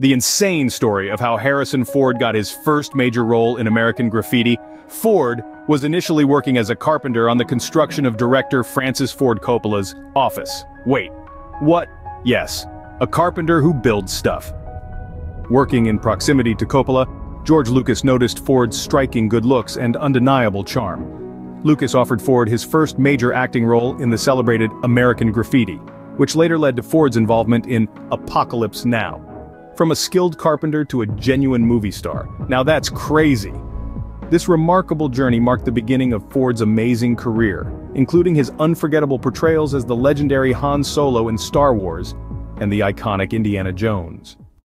The insane story of how Harrison Ford got his first major role in American Graffiti, Ford was initially working as a carpenter on the construction of director Francis Ford Coppola's Office. Wait, what? Yes, a carpenter who builds stuff. Working in proximity to Coppola, George Lucas noticed Ford's striking good looks and undeniable charm. Lucas offered Ford his first major acting role in the celebrated American Graffiti, which later led to Ford's involvement in Apocalypse Now. From a skilled carpenter to a genuine movie star. Now that's crazy. This remarkable journey marked the beginning of Ford's amazing career, including his unforgettable portrayals as the legendary Han Solo in Star Wars and the iconic Indiana Jones.